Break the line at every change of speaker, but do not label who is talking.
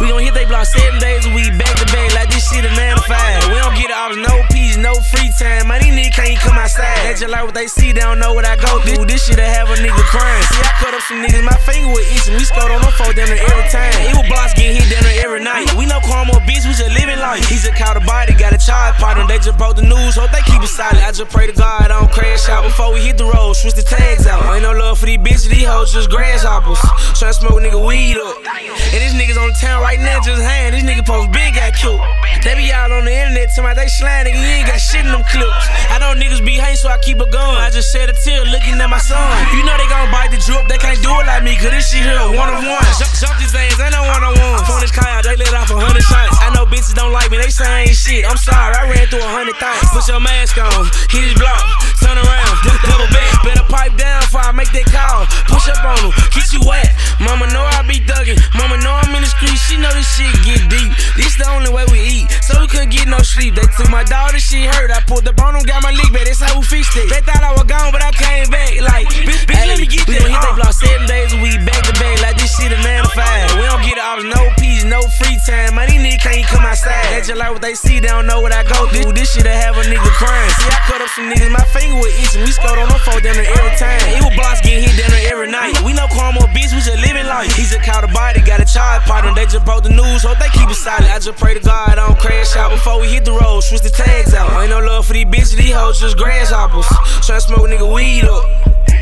We gon' hit they block seven days a week, back to back, like this shit a nine to five. We don't get off, no peace, no free time. Man, these niggas can't even come outside. They just like what they see, they don't know what I go through. This shit'll have a nigga crying. See, I cut up some niggas, my finger was itching. We scored on them four down there every time. It was blocks getting hit down there every night. We know karma, bitch, we just living life. He just caught a body, got a child partner. They just broke the news, hope they keep it silent. I just pray to God I don't crash out before we hit the road. Switch the tags out. Ain't no love for these bitches, these hoes just grasshoppers. Tryna smoke nigga weed up. Right now just hang. These niggas post big got killed. They be out on the internet to my they slime, nigga. You ain't got shit in them clips. I know niggas be hating, so I keep it going. I just shed a tear looking at my son. You know they gon' bite the drip, they can't do it like me, cause this shit here one on one. Jump, jump these things, ain't no one on one. Phone this car they let off a hundred shots. I know bitches don't like me, they say I ain't shit. I'm sorry, I ran through a hundred thoughts. Put your mask on, hit his block, turn around, double back. Better pipe down before I make that call. Push up on him, sleep. They took my daughter, she hurt. I pulled up on them, got my leak back, that's how we fixed it. They thought I was gone, but I came back. Like, bitch, bitch let me get we that. We gon' hit they block seven days a week, back to back, like this shit a nine to five. We don't get it off, no peace, no free time. Man, these niggas can't even come outside. They just like what they see, they don't know what I go through. This shit'll have a nigga crying. See, I cut up some niggas, my finger was itching. We scored on them four down there every time. Evil blocks getting hit down there every night. We know karma, bitch, we just living life. He just caught a body, got a child partner. They just broke the news, hope they keep it silent. I just pray to God I don't crash before we hit the road. Switch the tags out. Ain't no love for these bitches, these hoes just grasshoppers. Tryna smoke nigga weed up.